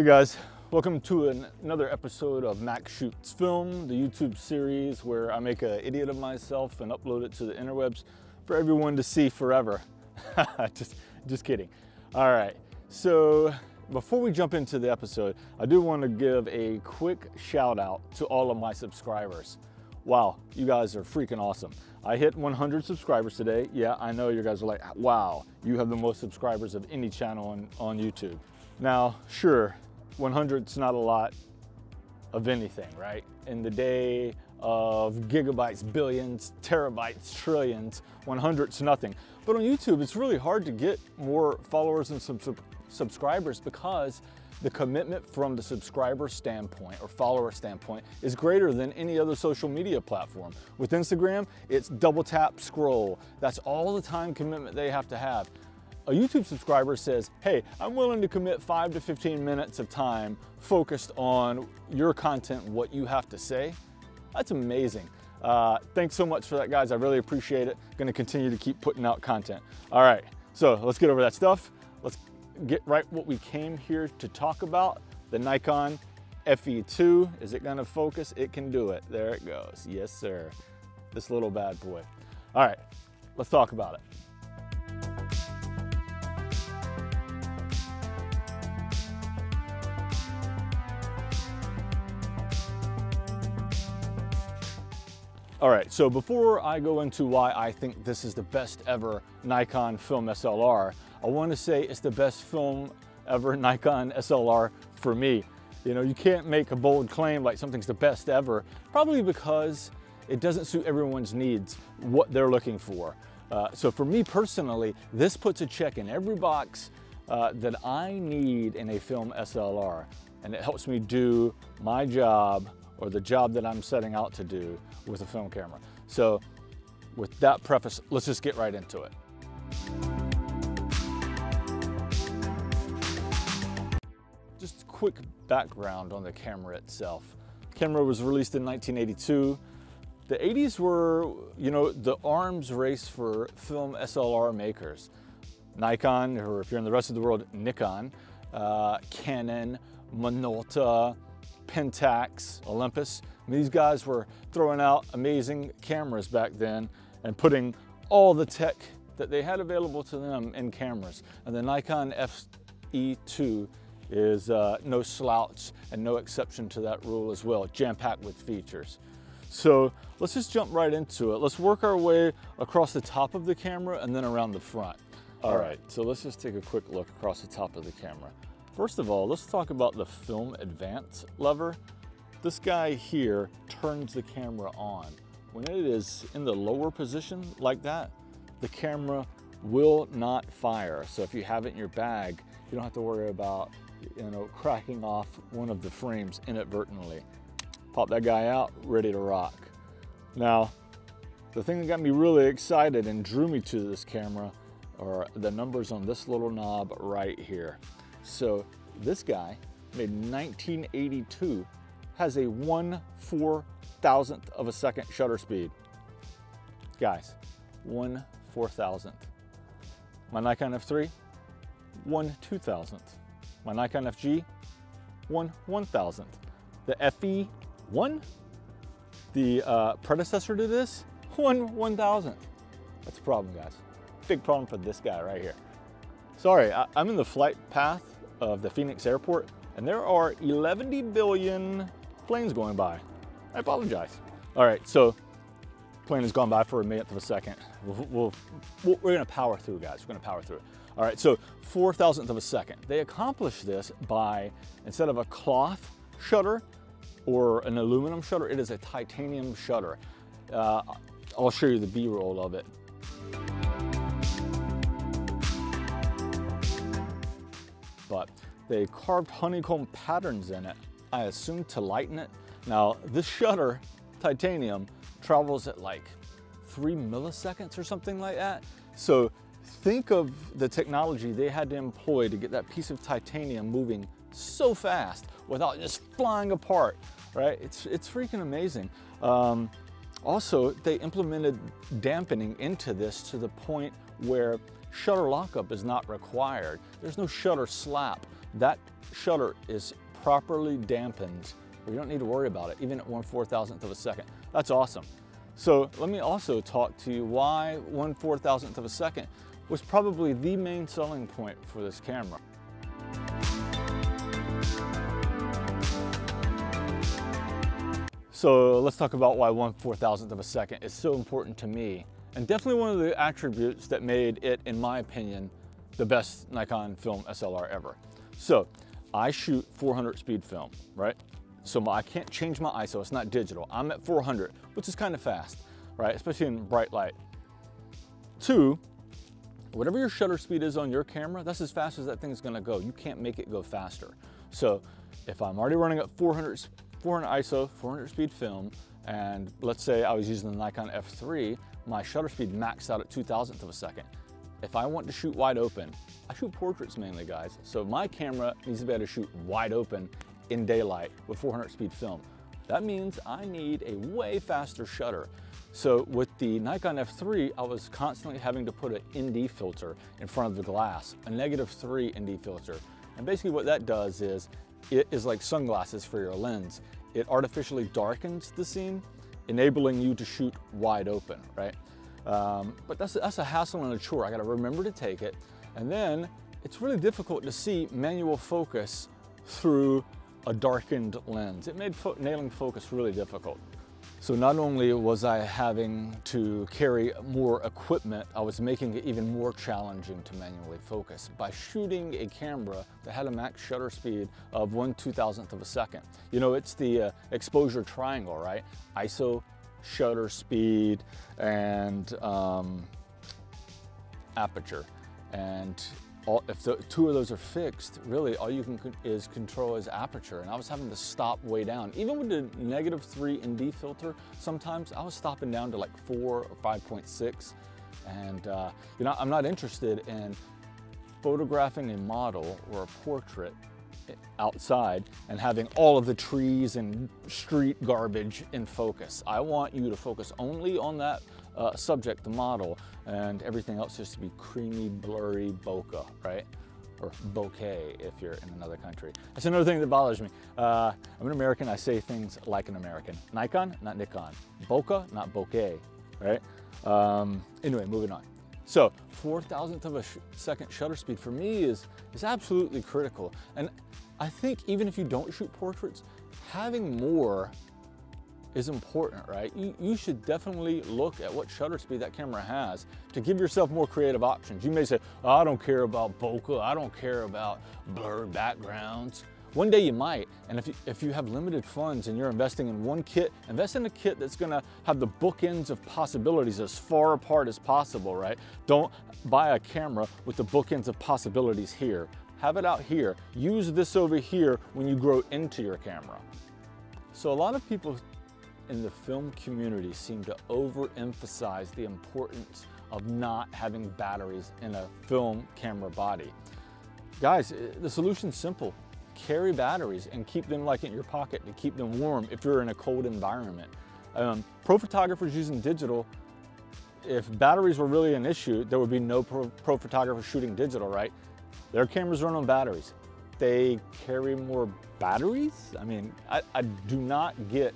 Hey guys, welcome to an, another episode of Mac Shoots Film, the YouTube series where I make an idiot of myself and upload it to the interwebs for everyone to see forever. just, just kidding. All right, so before we jump into the episode, I do want to give a quick shout out to all of my subscribers. Wow, you guys are freaking awesome. I hit 100 subscribers today. Yeah, I know you guys are like, wow, you have the most subscribers of any channel on, on YouTube. Now, sure, 100's not a lot of anything, right? In the day of gigabytes, billions, terabytes, trillions, 100's nothing. But on YouTube, it's really hard to get more followers and sub subscribers because the commitment from the subscriber standpoint or follower standpoint is greater than any other social media platform. With Instagram, it's double tap, scroll. That's all the time commitment they have to have a YouTube subscriber says, hey, I'm willing to commit five to 15 minutes of time focused on your content, what you have to say, that's amazing. Uh, thanks so much for that, guys. I really appreciate it. Gonna continue to keep putting out content. All right, so let's get over that stuff. Let's get right what we came here to talk about, the Nikon FE2. Is it gonna focus? It can do it. There it goes. Yes, sir. This little bad boy. All right, let's talk about it. All right, so before I go into why I think this is the best ever Nikon film SLR, I want to say it's the best film ever Nikon SLR for me. You know, you can't make a bold claim like something's the best ever, probably because it doesn't suit everyone's needs, what they're looking for. Uh, so for me personally, this puts a check in every box uh, that I need in a film SLR, and it helps me do my job or the job that I'm setting out to do with a film camera. So with that preface, let's just get right into it. Just a quick background on the camera itself. The camera was released in 1982. The 80s were, you know, the arms race for film SLR makers. Nikon, or if you're in the rest of the world, Nikon, uh, Canon, Minolta, Pentax, Olympus. These guys were throwing out amazing cameras back then and putting all the tech that they had available to them in cameras. And the Nikon FE2 is uh, no slouch and no exception to that rule as well, jam-packed with features. So let's just jump right into it. Let's work our way across the top of the camera and then around the front. All right, so let's just take a quick look across the top of the camera. First of all, let's talk about the film advance lever. This guy here turns the camera on. When it is in the lower position like that, the camera will not fire. So if you have it in your bag, you don't have to worry about you know, cracking off one of the frames inadvertently. Pop that guy out, ready to rock. Now, the thing that got me really excited and drew me to this camera are the numbers on this little knob right here. So this guy, made 1982, has a 1 4 thousandth of a second shutter speed. Guys, 1 4 thousandth. My Nikon F3, 1 2 thousandth. My Nikon FG, 1 1 thousandth. The FE1, the uh, predecessor to this, 1 1 thousandth. That's a problem, guys. Big problem for this guy right here. Sorry, I, am in the flight path of the Phoenix airport and there are 11 billion planes going by. I apologize. All right, so plane has gone by for a millionth of a second. We'll, we we are gonna power through, guys. We're gonna power through. All right, so four thousandth of a second. They accomplish this by, instead of a cloth shutter or an aluminum shutter, it is a titanium shutter. Uh, I'll show you the B-roll of it. But they carved honeycomb patterns in it, I assume to lighten it. Now, this shutter, titanium, travels at like three milliseconds or something like that. So think of the technology they had to employ to get that piece of titanium moving so fast without just flying apart, right? It's, it's freaking amazing. Um, also, they implemented dampening into this to the point where shutter lockup is not required. There's no shutter slap that shutter is properly dampened, you don't need to worry about it, even at one four thousandth of a second. That's awesome. So let me also talk to you why one four thousandth of a second was probably the main selling point for this camera. So let's talk about why one four thousandth of a second is so important to me and definitely one of the attributes that made it, in my opinion, the best Nikon film SLR ever. So I shoot 400 speed film, right? So my, I can't change my ISO, it's not digital. I'm at 400, which is kind of fast, right? Especially in bright light. Two, whatever your shutter speed is on your camera, that's as fast as that thing's gonna go. You can't make it go faster. So if I'm already running at 400, 400 ISO, 400 speed film, and let's say I was using the Nikon F3, my shutter speed maxed out at 2000th of a second. If I want to shoot wide open, I shoot portraits mainly, guys. So my camera needs to be able to shoot wide open in daylight with 400 speed film. That means I need a way faster shutter. So with the Nikon F3, I was constantly having to put an ND filter in front of the glass, a negative three ND filter. And basically what that does is, it is like sunglasses for your lens. It artificially darkens the scene, enabling you to shoot wide open, right? Um, but that's, that's a hassle and a chore. I gotta remember to take it. And then it's really difficult to see manual focus through a darkened lens. It made fo nailing focus really difficult. So not only was I having to carry more equipment, I was making it even more challenging to manually focus by shooting a camera that had a max shutter speed of one two thousandth of a second. You know, it's the uh, exposure triangle, right? ISO, shutter speed, and um, aperture. And all, if the two of those are fixed, really all you can is control is aperture. And I was having to stop way down. Even with the negative three ND filter, sometimes I was stopping down to like four or 5.6. And uh, you know, I'm not interested in photographing a model or a portrait outside and having all of the trees and street garbage in focus. I want you to focus only on that uh, subject, the model, and everything else just to be creamy, blurry bokeh, right? Or bokeh if you're in another country. That's another thing that bothers me. Uh, I'm an American, I say things like an American. Nikon, not Nikon. Bokeh, not bokeh, right? Um, anyway, moving on. So four thousandth of a sh second shutter speed for me is, is absolutely critical. And I think even if you don't shoot portraits, having more is important, right? You, you, should definitely look at what shutter speed that camera has to give yourself more creative options. You may say, oh, I don't care about bokeh, I don't care about blurred backgrounds. One day you might, and if you, if you have limited funds and you're investing in one kit, invest in a kit that's gonna have the bookends of possibilities as far apart as possible, right? Don't buy a camera with the bookends of possibilities here. Have it out here. Use this over here when you grow into your camera. So a lot of people in the film community seem to overemphasize the importance of not having batteries in a film camera body. Guys, the solution's simple. Carry batteries and keep them like in your pocket to keep them warm if you're in a cold environment. Um, pro photographers using digital, if batteries were really an issue, there would be no pro, pro photographers shooting digital, right? Their cameras run on batteries. They carry more batteries? I mean, I, I do not get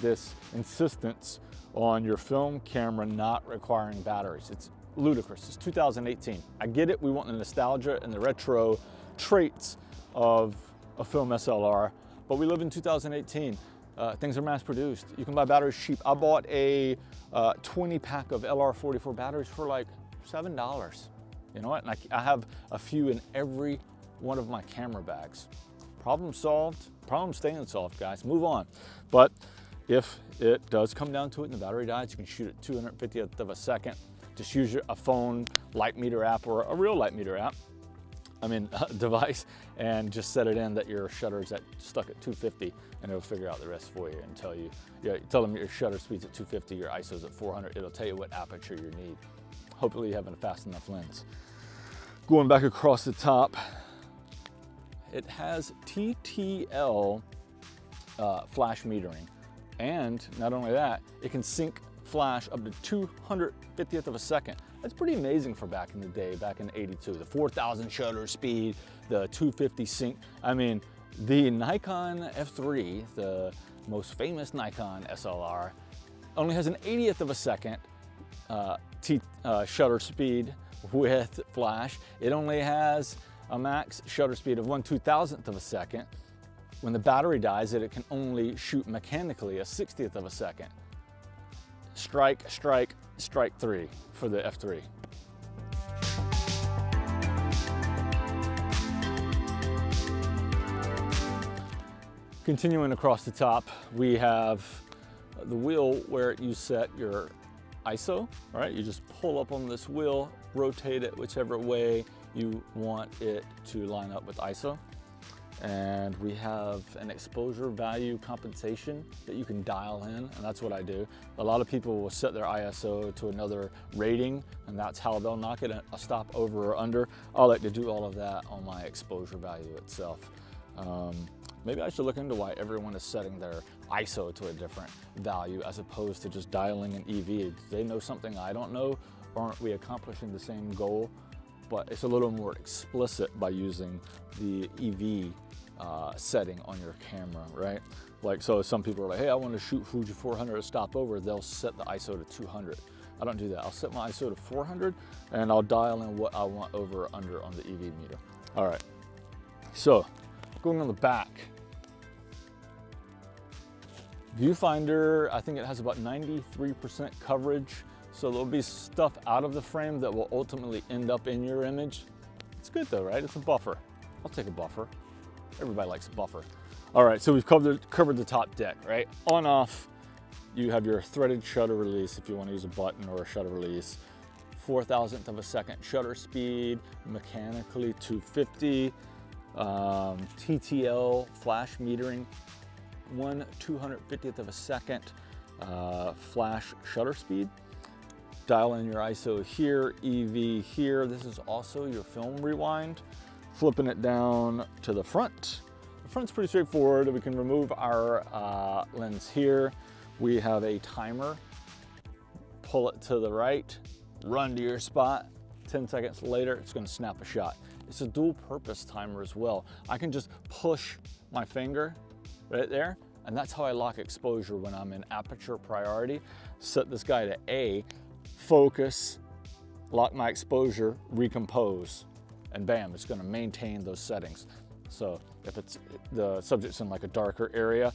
this insistence on your film camera not requiring batteries. It's ludicrous. It's 2018. I get it. We want the nostalgia and the retro traits of a film SLR, but we live in 2018. Uh, things are mass produced. You can buy batteries cheap. I bought a uh, 20 pack of LR44 batteries for like $7. You know what? And I, I have a few in every one of my camera bags. Problem solved, problem staying solved, guys. Move on. But if it does come down to it and the battery dies, you can shoot at 250th of a second. Just use a phone light meter app or a real light meter app, I mean device, and just set it in that your shutter is at, stuck at 250 and it'll figure out the rest for you and tell you, you tell them your shutter speed's at 250, your ISO's at 400, it'll tell you what aperture you need. Hopefully you have a fast enough lens. Going back across the top, it has TTL uh, flash metering. And not only that, it can sync flash up to 250th of a second. That's pretty amazing for back in the day, back in 82. The 4,000 shutter speed, the 250 sync. I mean, the Nikon F3, the most famous Nikon SLR, only has an 80th of a second uh, T, uh, shutter speed with flash. It only has a max shutter speed of 1 2000th of a second. When the battery dies, it can only shoot mechanically a 60th of a second. Strike, strike, strike three for the F3. Continuing across the top, we have the wheel where you set your ISO, right? You just pull up on this wheel, rotate it whichever way you want it to line up with ISO. And we have an exposure value compensation that you can dial in, and that's what I do. A lot of people will set their ISO to another rating, and that's how they'll knock it a stop over or under. I like to do all of that on my exposure value itself. Um, maybe I should look into why everyone is setting their ISO to a different value as opposed to just dialing an EV. Do they know something I don't know? Aren't we accomplishing the same goal? But it's a little more explicit by using the EV uh, setting on your camera, right? Like, so some people are like, hey, I want to shoot Fuji 400 to stop over. They'll set the ISO to 200. I don't do that. I'll set my ISO to 400 and I'll dial in what I want over or under on the EV meter. All right, so going on the back, Viewfinder, I think it has about 93% coverage. So there'll be stuff out of the frame that will ultimately end up in your image. It's good though, right? It's a buffer. I'll take a buffer. Everybody likes a buffer. All right, so we've covered, covered the top deck, right? On off, you have your threaded shutter release if you want to use a button or a shutter release. 4 thousandth of a second shutter speed, mechanically 250, um, TTL flash metering, one 250th of a second uh, flash shutter speed. Dial in your ISO here, EV here. This is also your film rewind. Flipping it down to the front. The front's pretty straightforward. We can remove our uh, lens here. We have a timer. Pull it to the right, run to your spot. 10 seconds later, it's gonna snap a shot. It's a dual purpose timer as well. I can just push my finger right there. And that's how I lock exposure when I'm in aperture priority. Set this guy to A, focus, lock my exposure, recompose, and bam, it's gonna maintain those settings. So if it's the subject's in like a darker area,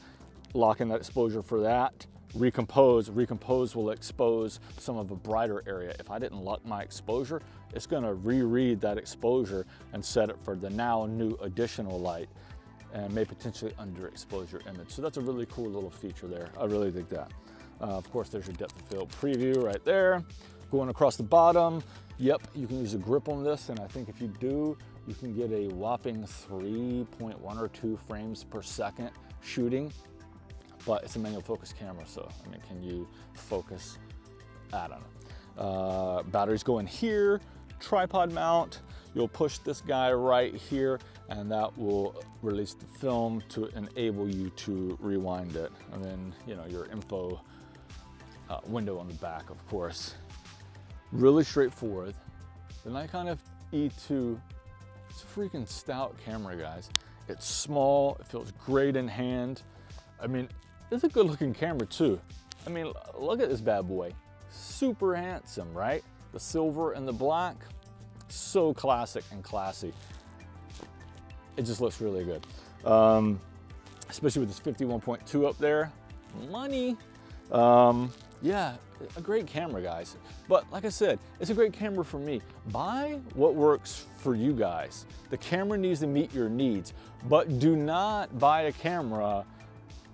lock in that exposure for that, recompose, recompose will expose some of a brighter area. If I didn't lock my exposure, it's gonna reread that exposure and set it for the now new additional light and may potentially underexpose your image. So that's a really cool little feature there. I really dig that. Uh, of course, there's your depth of field preview right there. Going across the bottom, yep, you can use a grip on this, and I think if you do, you can get a whopping 3.1 or 2 frames per second shooting, but it's a manual focus camera, so I mean, can you focus? I don't know. Uh, batteries go in here, tripod mount, You'll push this guy right here and that will release the film to enable you to rewind it. And then, you know, your info uh, window on the back, of course. Really straightforward. The Nikon FE2, it's a freaking stout camera, guys. It's small, it feels great in hand. I mean, it's a good looking camera too. I mean, look at this bad boy. Super handsome, right? The silver and the black, so classic and classy. It just looks really good. Um, especially with this 51.2 up there. Money. Um, yeah, a great camera, guys. But like I said, it's a great camera for me. Buy what works for you guys. The camera needs to meet your needs, but do not buy a camera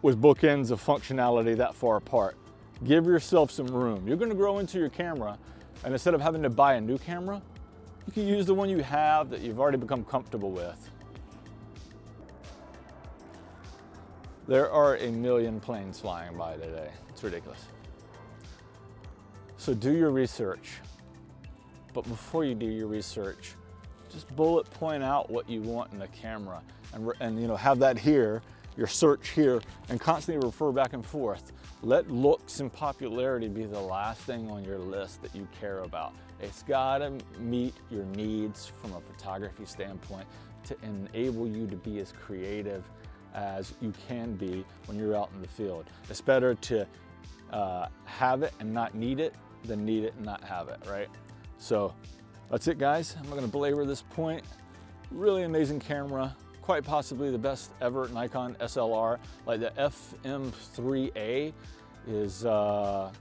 with bookends of functionality that far apart. Give yourself some room. You're gonna grow into your camera, and instead of having to buy a new camera, you can use the one you have that you've already become comfortable with. There are a million planes flying by today. It's ridiculous. So do your research. But before you do your research, just bullet point out what you want in the camera and, and you know have that here, your search here, and constantly refer back and forth. Let looks and popularity be the last thing on your list that you care about. It's gotta meet your needs from a photography standpoint. to enable you to be as creative as you can be when you're out in the field. It's better to uh, have it and not need it than need it and not have it, right? So that's it guys. I'm not gonna belabor this point. Really amazing camera, quite possibly the best ever Nikon SLR. Like the FM3A is uh,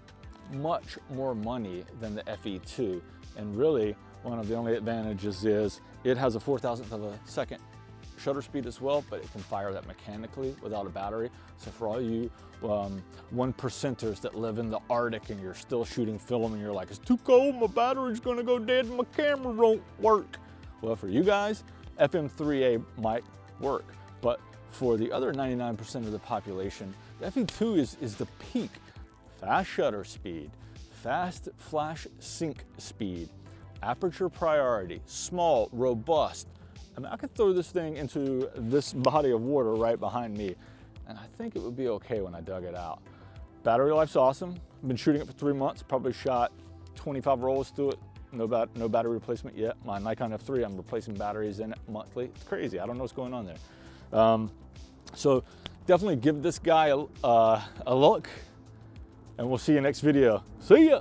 much more money than the FE2. And really, one of the only advantages is it has a 4 thousandth of a second shutter speed as well, but it can fire that mechanically without a battery. So for all you um, one percenters that live in the Arctic and you're still shooting film and you're like, it's too cold, my battery's gonna go dead, my camera won't work. Well, for you guys, FM3A might work, but for the other 99% of the population, the FE2 is, is the peak. Fast shutter speed, fast flash sync speed, aperture priority, small, robust, I mean, I could throw this thing into this body of water right behind me, and I think it would be okay when I dug it out. Battery life's awesome. I've been shooting it for three months, probably shot 25 rolls through it. No, bat no battery replacement yet. My Nikon F3, I'm replacing batteries in it monthly. It's crazy, I don't know what's going on there. Um, so definitely give this guy a, uh, a look, and we'll see you next video. See ya!